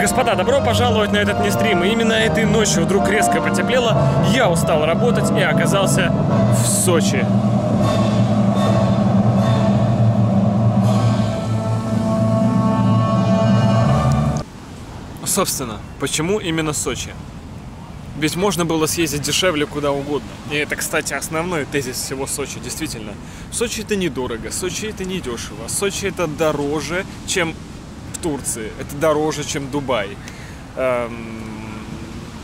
Господа, добро пожаловать на этот нестрим. И именно этой ночью вдруг резко потеплело, я устал работать и оказался в Сочи. Собственно, почему именно Сочи? Ведь можно было съездить дешевле куда угодно. И это, кстати, основной тезис всего Сочи, действительно. Сочи это недорого, Сочи это недешево, Сочи это дороже, чем Турции, это дороже, чем Дубай. Эм,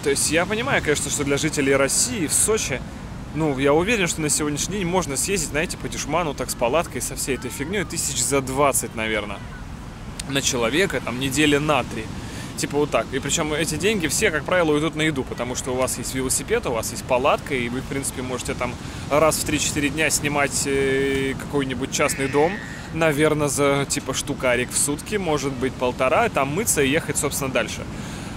то есть я понимаю, конечно, что для жителей России в Сочи, ну, я уверен, что на сегодняшний день можно съездить, знаете, по дешману, так с палаткой, со всей этой фигней, тысяч за 20, наверное, на человека, там, недели на три. Типа вот так. И причем эти деньги все, как правило, уйдут на еду, потому что у вас есть велосипед, у вас есть палатка, и вы, в принципе, можете там раз в 3-4 дня снимать э, какой-нибудь частный дом, наверное, за типа штукарик в сутки, может быть полтора, там мыться и ехать, собственно, дальше.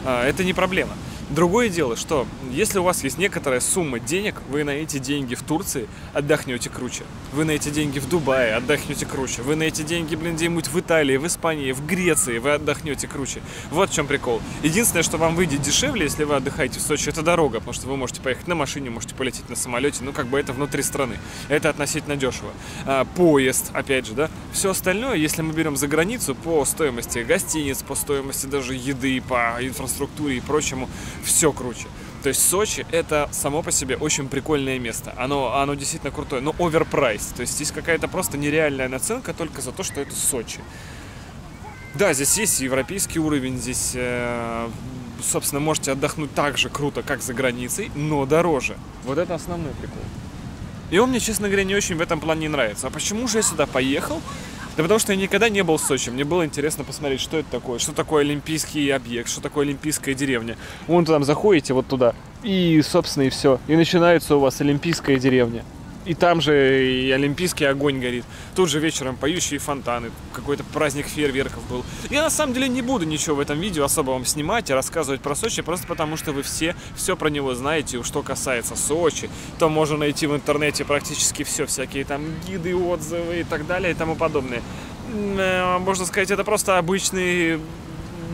А, Это не проблема. Другое дело, что если у вас есть некоторая сумма денег, вы на эти деньги в Турции отдохнете круче. Вы на эти деньги в Дубае отдохнете круче. Вы на эти деньги, блин, где-нибудь в Италии, в Испании, в Греции вы отдохнете круче. Вот в чем прикол. Единственное, что вам выйдет дешевле, если вы отдыхаете в Сочи, это дорога, потому что вы можете поехать на машине, можете полететь на самолете, ну как бы это внутри страны. Это относительно дешево. А, поезд, опять же, да. Все остальное, если мы берем за границу по стоимости гостиниц, по стоимости даже еды, по инфраструктуре и прочему, все круче. То есть Сочи это само по себе очень прикольное место. Оно, оно действительно крутое, но оверпрайс. То есть здесь какая-то просто нереальная наценка только за то, что это Сочи. Да, здесь есть европейский уровень, здесь, э, собственно, можете отдохнуть так же круто, как за границей, но дороже. Вот это основной прикол. И он мне, честно говоря, не очень в этом плане не нравится. А почему же я сюда поехал? Да потому что я никогда не был в Сочи. Мне было интересно посмотреть, что это такое, что такое олимпийский объект, что такое олимпийская деревня. Вон там заходите, вот туда, и, собственно, и все. И начинается у вас олимпийская деревня. И там же и олимпийский огонь горит. Тут же вечером поющие фонтаны. Какой-то праздник фейерверков был. Я на самом деле не буду ничего в этом видео особо вам снимать и рассказывать про Сочи, просто потому что вы все все про него знаете. Что касается Сочи, то можно найти в интернете практически все. Всякие там гиды, отзывы и так далее и тому подобное. Э, Можно сказать, это просто обычный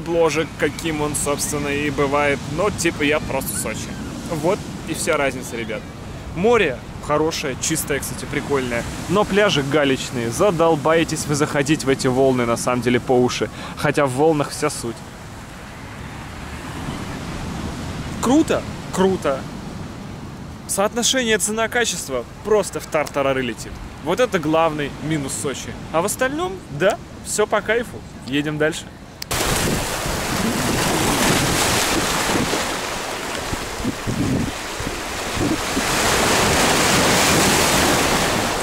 бложек, каким он, собственно, и бывает. Но типа я просто Сочи. Вот и вся разница, ребят. Море хорошее, чистое, кстати, прикольное. Но пляжи галечные. Задолбаетесь вы заходить в эти волны, на самом деле, по уши. Хотя в волнах вся суть. Круто? Круто. Соотношение цена-качество просто в тартарары летит. Вот это главный минус Сочи. А в остальном, да, все по кайфу. Едем дальше.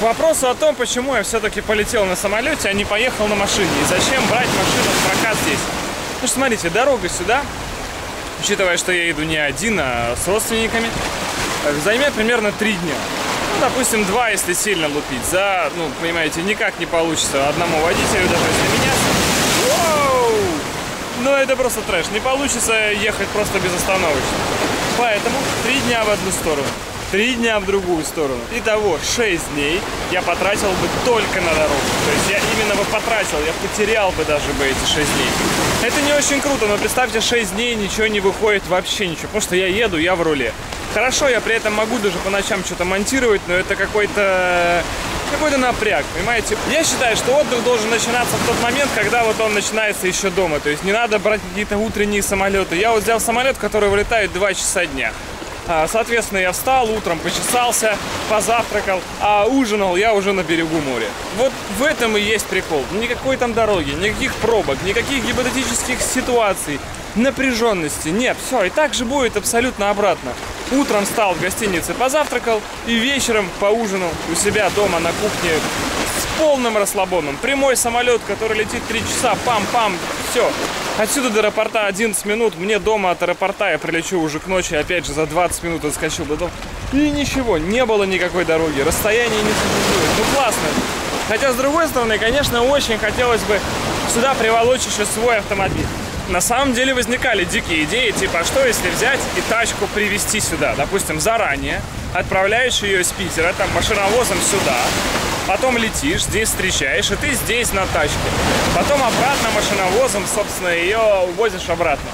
Вопросу о том, почему я все-таки полетел на самолете, а не поехал на машине. И зачем брать машину в прокат здесь? Ну что, смотрите, дорога сюда, учитывая, что я иду не один, а с родственниками, э, займет примерно три дня. Ну, допустим, два, если сильно лупить. За, ну, понимаете, никак не получится одному водителю, даже если меняться. Воу! Ну, это просто трэш. Не получится ехать просто безостановочно. Поэтому три дня в одну сторону, три дня в другую сторону. Итого 6 дней я потратил бы только на дорогу. То есть я именно бы потратил, я потерял бы даже бы эти 6 дней. Это не очень круто, но представьте, 6 дней ничего не выходит, вообще ничего. Потому что я еду, я в руле. Хорошо, я при этом могу даже по ночам что-то монтировать, но это какой-то какой-то напряг, понимаете? Я считаю, что отдых должен начинаться в тот момент, когда вот он начинается еще дома. То есть не надо брать какие-то утренние самолеты. Я вот взял самолет, который вылетает 2 часа дня. А, Соответственно, я встал утром, почесался, позавтракал, а ужинал я уже на берегу моря. Вот в этом и есть прикол. Никакой там дороги, никаких пробок, никаких гипотетических ситуаций, напряженности. Нет, все, и так же будет абсолютно обратно. Утром встал в гостинице, позавтракал и вечером поужинал у себя дома на кухне с полным расслабоном. Прямой самолет, который летит 3 часа, пам-пам, все. Отсюда до аэропорта 11 минут, мне дома от аэропорта я прилечу уже к ночи, опять же за 20 минут отскочил до дома. И ничего, не было никакой дороги, расстояние не существует. Ну классно. Хотя, с другой стороны, конечно, очень хотелось бы сюда приволочь еще свой автомобиль. На самом деле возникали дикие идеи, типа, а что если взять и тачку привезти сюда, допустим, заранее, отправляешь ее из Питера, там, машиновозом сюда, Потом летишь, здесь встречаешь, и ты здесь на тачке. Потом обратно машиновозом, собственно, ее увозишь обратно.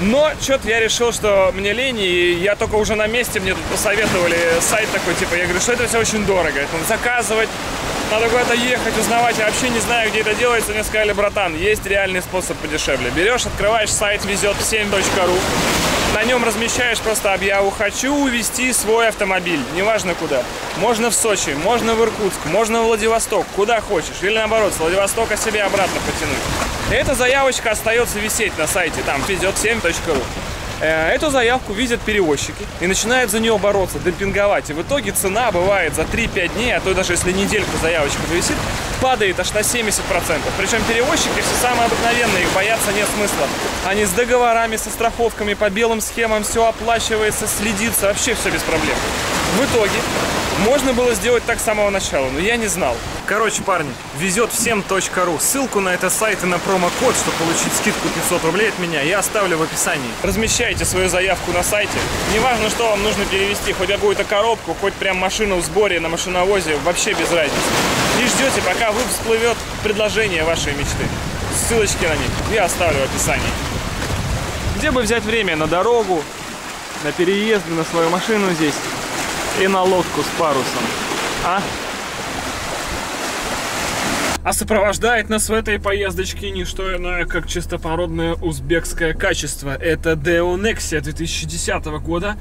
Но что-то я решил, что мне лень, и я только уже на месте, мне тут посоветовали сайт такой, типа, я говорю, что это все очень дорого. Это заказывать, надо куда-то ехать, узнавать. Я вообще не знаю, где это делается. Мне сказали, братан, есть реальный способ подешевле. Берешь, открываешь сайт везет 7.ru, на нем размещаешь просто объяву «Хочу увезти свой автомобиль», неважно куда. Можно в Сочи, можно в Иркутск, можно в Владивосток, куда хочешь. Или наоборот, с Владивостока себе обратно потянуть. Эта заявочка остается висеть на сайте, там, везет7.ру. Э, эту заявку видят перевозчики и начинают за нее бороться, демпинговать. И в итоге цена бывает за 3-5 дней, а то даже если недельку заявочка повисит, падает аж на 70%. Причем перевозчики все самые обыкновенные, их бояться нет смысла. Они с договорами, со страховками, по белым схемам, все оплачивается, следится, вообще все без проблем. В итоге можно было сделать так с самого начала, но я не знал. Короче, парни, везет всем.ру. Ссылку на этот сайт и на промокод, чтобы получить скидку 500 рублей от меня, я оставлю в описании. Размещайте свою заявку на сайте. Неважно, что вам нужно перевести, хоть какую-то коробку, хоть прям машину в сборе на машиновозе, вообще без разницы. И ждете, пока вы всплывет предложение вашей мечты. Ссылочки на них я оставлю в описании. Где бы взять время на дорогу, на переезд, на свою машину здесь и на лодку с парусом. А? А сопровождает нас в этой поездочке не что иное, как чистопородное узбекское качество. Это Deo Nexia 2010 года.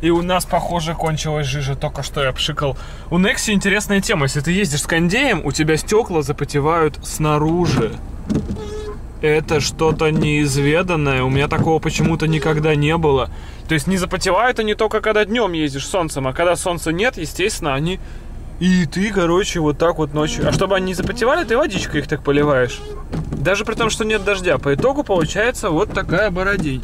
И у нас, похоже, кончилась жижа. Только что я пшикал. У Nexia интересная тема. Если ты ездишь с кондеем, у тебя стекла запотевают снаружи. Это что-то неизведанное. У меня такого почему-то никогда не было. То есть не запотевают они только когда днем ездишь солнцем, а когда солнца нет, естественно, они и ты, короче, вот так вот ночью. А чтобы они не запотевали, ты водичкой их так поливаешь. Даже при том, что нет дождя. По итогу получается вот такая бородень.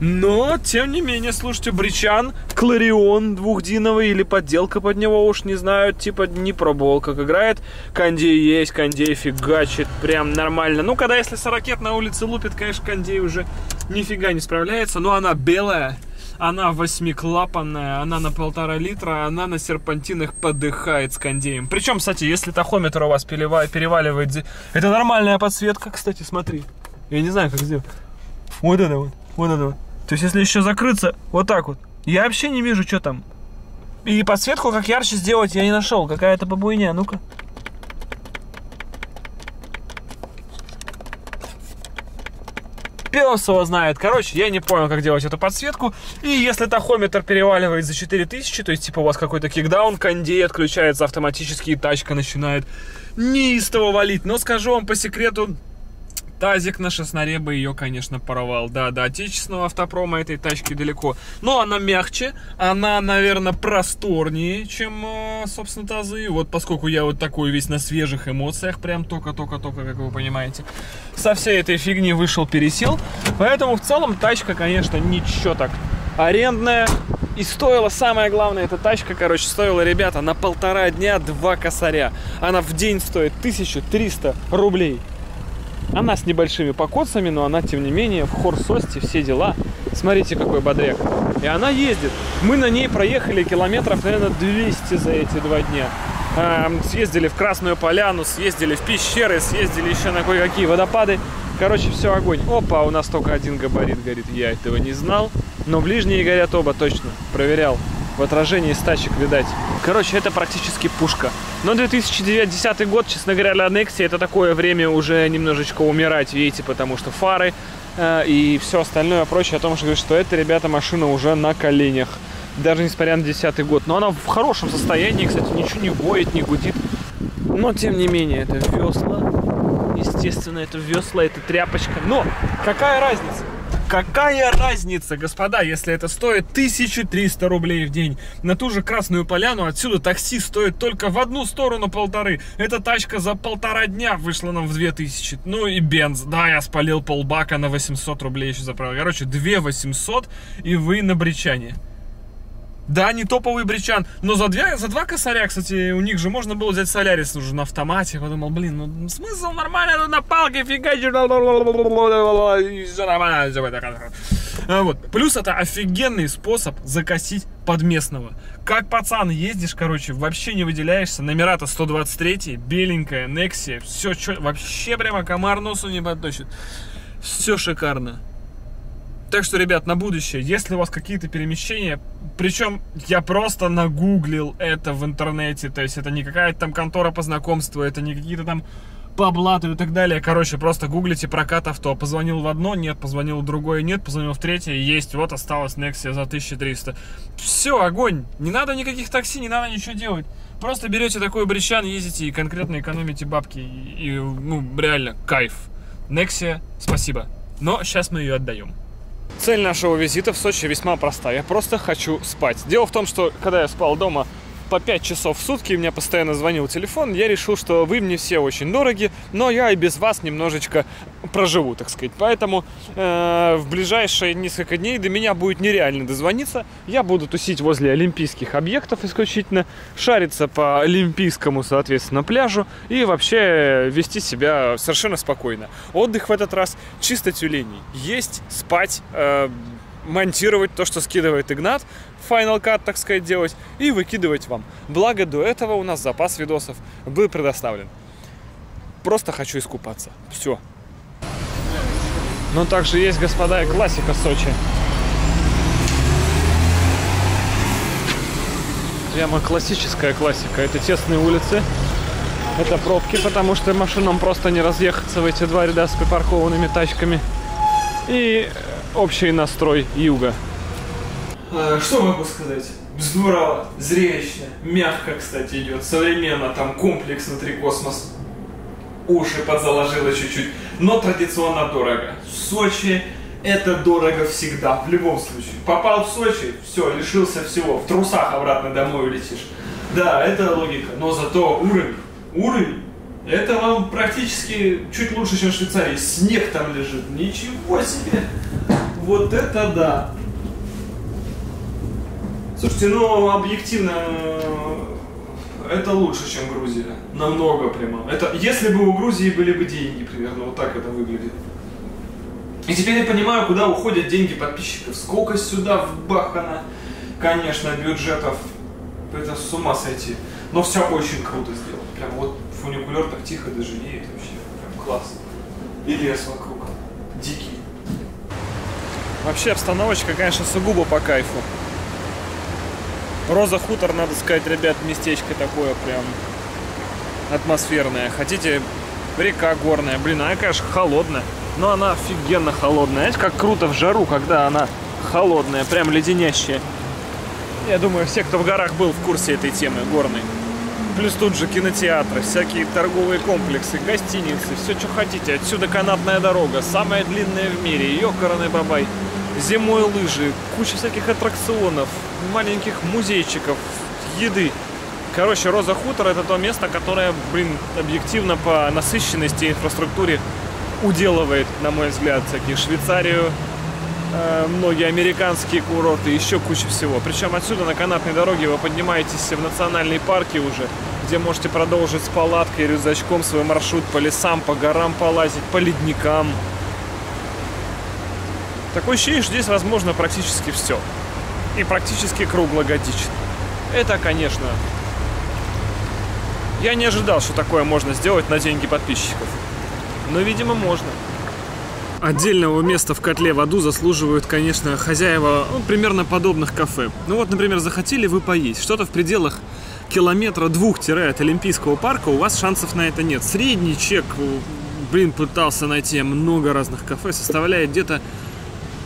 Но, тем не менее, слушайте, Бричан, Кларион двухдиновый или подделка под него, уж не знаю, типа не пробовал, как играет. Кондей есть, кондей фигачит, прям нормально. Ну, когда если 40 на улице лупит, конечно, кондей уже нифига не справляется. Но она белая, она восьмиклапанная, она на полтора литра, она на серпантинах подыхает с кондеем. Причем, кстати, если тахометр у вас переваливает... Это нормальная подсветка, кстати, смотри. Я не знаю, как сделать. Вот это вот, вот это вот. То есть, если еще закрыться, вот так вот. Я вообще не вижу, что там. И подсветку как ярче сделать я не нашел. Какая-то побуйня, ну-ка. Пес его знает. Короче, я не понял, как делать эту подсветку. И если тахометр переваливает за 4000, то есть, типа, у вас какой-то кикдаун, кондей отключается автоматически, и тачка начинает неистово валить. Но скажу вам по секрету, Тазик на шестнаре бы ее, конечно, порвал. Да, до отечественного автопрома этой тачки далеко. Но она мягче, она, наверное, просторнее, чем, э, собственно, тазы. Вот поскольку я вот такой весь на свежих эмоциях, прям только-только-только, как вы понимаете, со всей этой фигни вышел, пересел. Поэтому в целом тачка, конечно, ничего так арендная. И стоила, самое главное, эта тачка, короче, стоила, ребята, на полтора дня два косаря. Она в день стоит 1300 рублей. Она с небольшими покоцами, но она, тем не менее, в хорсосте, все дела. Смотрите, какой бодряк. И она ездит. Мы на ней проехали километров, наверное, 200 за эти два дня. съездили в Красную Поляну, съездили в пещеры, съездили еще на кое-какие водопады. Короче, все огонь. Опа, у нас только один габарит горит. Я этого не знал. Но ближние горят оба, точно. Проверял в отражении стачек видать. Короче, это практически пушка. Но 2010 год, честно говоря, для Nexia это такое время уже немножечко умирать, видите, потому что фары э, и все остальное прочее о том, что, что это, ребята, машина уже на коленях. Даже несмотря на 10 год. Но она в хорошем состоянии, кстати, ничего не воет, не гудит. Но, тем не менее, это весла. Естественно, это весла, это тряпочка. Но какая разница? Какая разница, господа, если это стоит 1300 рублей в день? На ту же Красную Поляну отсюда такси стоит только в одну сторону полторы. Эта тачка за полтора дня вышла нам в 2000. Ну и бенз. Да, я спалил полбака на 800 рублей еще заправил. Короче, 2 800 и вы на бричане. Да, не топовый бричан, но за, две, за два косаря, кстати, у них же можно было взять Солярис уже на автомате. Я подумал, блин, ну смысл нормально, ну на палке фигачишь, вот. Плюс это офигенный способ закосить под местного. Как пацан ездишь, короче, вообще не выделяешься. Номера-то 123, беленькая, Nexia, все, чё, вообще прямо комар носу не подточит. Все шикарно. Так что, ребят, на будущее, если у вас какие-то перемещения, причем я просто нагуглил это в интернете, то есть это не какая-то там контора по знакомству, это не какие-то там по блату и так далее. Короче, просто гуглите прокат авто. Позвонил в одно, нет, позвонил в другое, нет, позвонил в третье, есть, вот осталось Nexia за 1300. Все, огонь. Не надо никаких такси, не надо ничего делать. Просто берете такой брещан, ездите и конкретно экономите бабки. И, и ну, реально, кайф. Nexia, спасибо. Но сейчас мы ее отдаем. Цель нашего визита в Сочи весьма простая. Я просто хочу спать. Дело в том, что когда я спал дома по 5 часов в сутки, мне постоянно звонил телефон, я решил, что вы мне все очень дороги, но я и без вас немножечко проживу, так сказать. Поэтому э, в ближайшие несколько дней до меня будет нереально дозвониться. Я буду тусить возле олимпийских объектов исключительно, шариться по олимпийскому, соответственно, пляжу и вообще вести себя совершенно спокойно. Отдых в этот раз чисто тюленей. Есть, спать, э, монтировать то, что скидывает Игнат, Final Cut, так сказать, делать и выкидывать вам. Благо до этого у нас запас видосов был предоставлен. Просто хочу искупаться. Все. Но также есть, господа, и классика Сочи. Прямо классическая классика. Это тесные улицы, это пробки, потому что машинам просто не разъехаться в эти два ряда с припаркованными тачками. И общий настрой юга. А, что могу сказать? Здорово, зрелищно, мягко, кстати, идет, современно, там комплекс внутри космос. Уши подзаложило чуть-чуть, но традиционно дорого. В Сочи это дорого всегда, в любом случае. Попал в Сочи, все, лишился всего, в трусах обратно домой улетишь. Да, это логика, но зато уровень, уровень, это вам практически чуть лучше, чем в Швейцарии. Снег там лежит, ничего себе. Вот это да. Слушайте, ну объективно это лучше, чем Грузия. Намного прямо. Это если бы у Грузии были бы деньги, примерно вот так это выглядит. И теперь я понимаю, куда уходят деньги подписчиков. Сколько сюда вбахано, конечно, бюджетов. Это с ума сойти. Но все очень круто сделано. Прям вот фуникулер так тихо даже едет вообще. Прям классно. И лес вокруг. Дикий. Вообще обстановочка, конечно, сугубо по кайфу. Роза Хутор, надо сказать, ребят, местечко такое прям атмосферное. Хотите, река горная. Блин, она, конечно, холодная. Но она офигенно холодная. Знаете, как круто в жару, когда она холодная, прям леденящая. Я думаю, все, кто в горах был, в курсе этой темы горной. Плюс тут же кинотеатры, всякие торговые комплексы, гостиницы, все, что хотите. Отсюда канатная дорога, самая длинная в мире, ёкарный бабай зимой лыжи, куча всяких аттракционов, маленьких музейчиков, еды. Короче, Роза Хутор это то место, которое, блин, объективно по насыщенности инфраструктуре уделывает, на мой взгляд, всякие Швейцарию, э, многие американские курорты, еще куча всего. Причем отсюда на канатной дороге вы поднимаетесь в национальные парки уже, где можете продолжить с палаткой, рюкзачком свой маршрут по лесам, по горам полазить, по ледникам. Такое ощущение, что здесь возможно практически все. И практически круглогодично. Это, конечно... Я не ожидал, что такое можно сделать на деньги подписчиков. Но, видимо, можно. Отдельного места в котле в аду заслуживают, конечно, хозяева ну, примерно подобных кафе. Ну вот, например, захотели вы поесть. Что-то в пределах километра двух-тире от Олимпийского парка, у вас шансов на это нет. Средний чек, блин, пытался найти много разных кафе, составляет где-то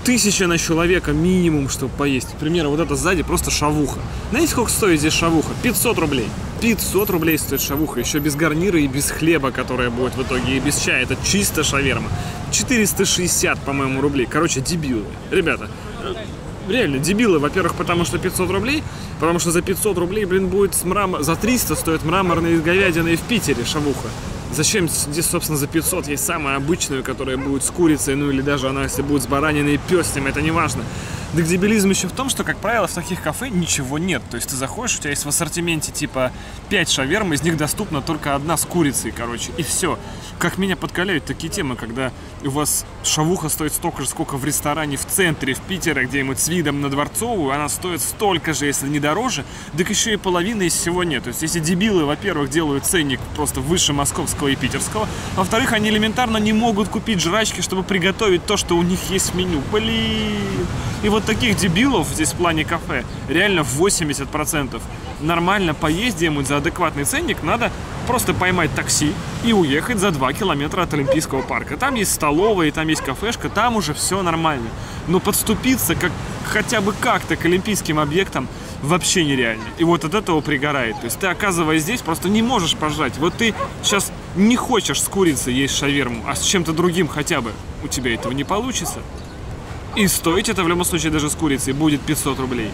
тысяча на человека минимум, чтобы поесть. К примеру, вот это сзади просто шавуха. Знаете, сколько стоит здесь шавуха? 500 рублей. 500 рублей стоит шавуха, еще без гарнира и без хлеба, которая будет в итоге, и без чая. Это чисто шаверма. 460, по-моему, рублей. Короче, дебилы. Ребята, э, реально, дебилы, во-первых, потому что 500 рублей, потому что за 500 рублей, блин, будет с мрамор... За 300 стоит мраморная из говядины в Питере шавуха. Зачем здесь, собственно, за 500 есть самая обычная, которая будет с курицей, ну или даже она, если будет с бараниной и пёстем, это не важно. Так дебилизм еще в том, что, как правило, в таких кафе ничего нет. То есть ты заходишь, у тебя есть в ассортименте типа 5 шаверм, из них доступна только одна с курицей, короче, и все. Как меня подкаляют такие темы, когда у вас шавуха стоит столько же, сколько в ресторане в центре, в Питере, где-нибудь с видом на Дворцовую, она стоит столько же, если не дороже, так еще и половины из всего нет. То есть если дебилы, во-первых, делают ценник просто выше московского и питерского, во-вторых, они элементарно не могут купить жрачки, чтобы приготовить то, что у них есть в меню. Блин! И вот таких дебилов здесь в плане кафе реально 80%. Нормально поесть где-нибудь за адекватный ценник надо просто поймать такси и уехать за 2 километра от Олимпийского парка. Там есть столовая, там есть кафешка, там уже все нормально. Но подступиться как, хотя бы как-то к олимпийским объектам вообще нереально. И вот от этого пригорает. То есть ты, оказываясь здесь, просто не можешь пожрать. Вот ты сейчас не хочешь с курицей есть шаверму, а с чем-то другим хотя бы у тебя этого не получится. И стоить это в любом случае даже с курицей будет 500 рублей.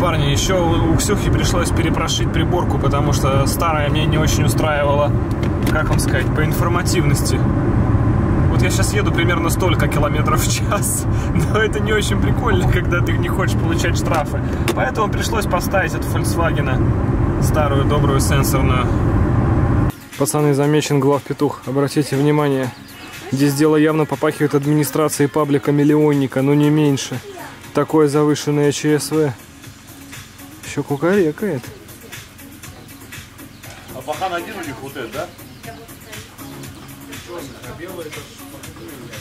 Парни, еще у Ксюхи пришлось перепрошить приборку, потому что старая меня не очень устраивала, как вам сказать, по информативности. Вот я сейчас еду примерно столько километров в час, но это не очень прикольно, когда ты не хочешь получать штрафы. Поэтому пришлось поставить от Volkswagen старую добрую сенсорную. Пацаны, замечен глав петух. Обратите внимание, Здесь дело явно попахивает администрацией паблика-миллионника, но не меньше. Такое завышенное ЧСВ. Еще кукарекает. А пахан один у них вот этот, да?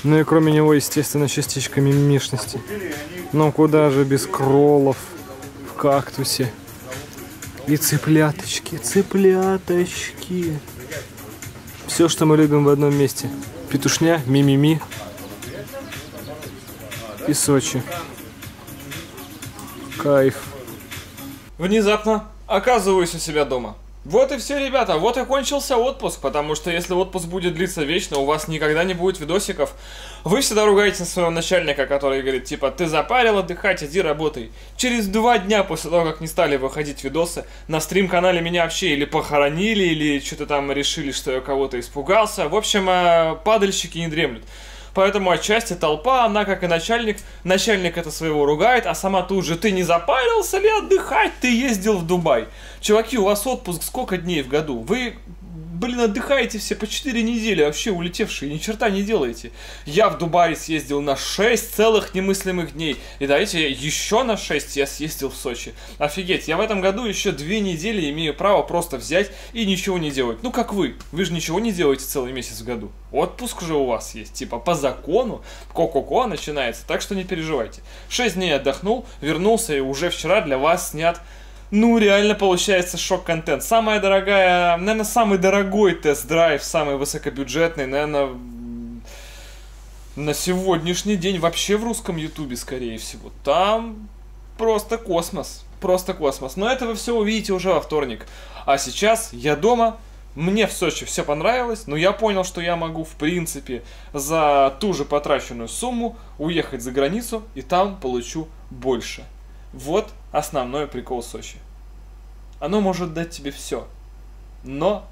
Ну и кроме него, естественно, частичка мимишности. Ну куда же без кроллов в кактусе. И цыпляточки, цыпляточки. Все, что мы любим в одном месте. Петушня, мимими и Сочи. Кайф. Внезапно оказываюсь у себя дома. Вот и все, ребята, вот и кончился отпуск, потому что если отпуск будет длиться вечно, у вас никогда не будет видосиков. Вы всегда ругаете своего начальника, который говорит, типа, ты запарил отдыхать, иди работай. Через два дня после того, как не стали выходить видосы, на стрим-канале меня вообще или похоронили, или что-то там решили, что я кого-то испугался. В общем, э, падальщики не дремлют. Поэтому отчасти толпа, она как и начальник, начальник это своего ругает, а сама тут же, ты не запарился ли отдыхать, ты ездил в Дубай. Чуваки, у вас отпуск сколько дней в году? Вы блин, отдыхаете все по 4 недели, вообще улетевшие, ни черта не делаете. Я в Дубае съездил на 6 целых немыслимых дней. И дайте еще на 6 я съездил в Сочи. Офигеть, я в этом году еще 2 недели имею право просто взять и ничего не делать. Ну как вы, вы же ничего не делаете целый месяц в году. Отпуск же у вас есть, типа по закону, ко-ко-ко начинается, так что не переживайте. 6 дней отдохнул, вернулся и уже вчера для вас снят ну, реально получается шок-контент. Самая дорогая, наверное, самый дорогой тест-драйв, самый высокобюджетный, наверное, на сегодняшний день вообще в русском ютубе, скорее всего. Там просто космос. Просто космос. Но это вы все увидите уже во вторник. А сейчас я дома, мне в Сочи все понравилось, но я понял, что я могу, в принципе, за ту же потраченную сумму уехать за границу, и там получу больше. Вот основной прикол Сочи. Оно может дать тебе все, но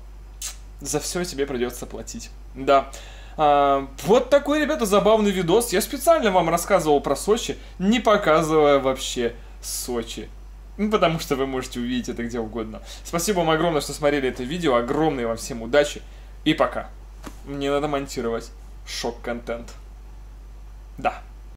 за все тебе придется платить. Да. А, вот такой, ребята, забавный видос. Я специально вам рассказывал про Сочи, не показывая вообще Сочи. Ну, потому что вы можете увидеть это где угодно. Спасибо вам огромное, что смотрели это видео. Огромной вам всем удачи. И пока. Мне надо монтировать шок-контент. Да.